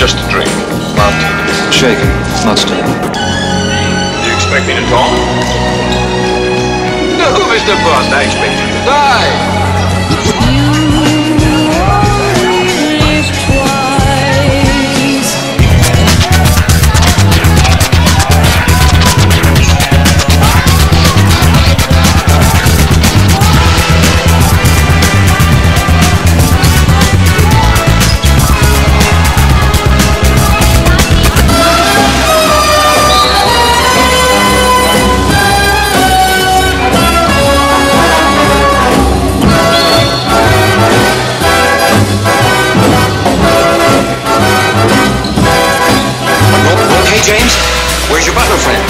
just a drink? Martini. Shaken, not stirred. You expect me to talk? No, Mr. Bond, I expect you to die. James, where's your butler friend?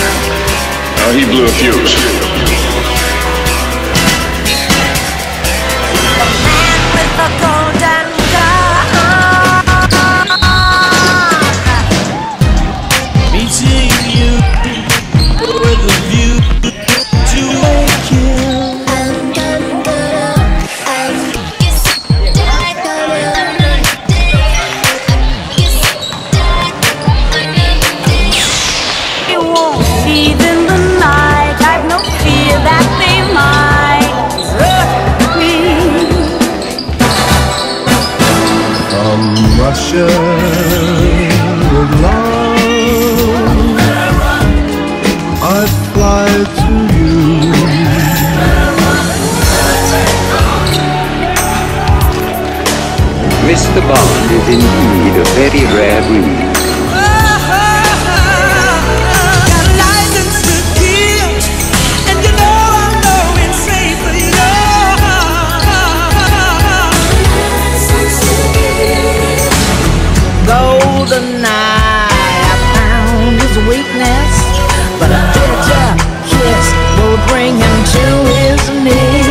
Oh, he blew a fuse. Bond is indeed a very rare breed. I found his weakness, but a bitter kiss will bring him to his knees.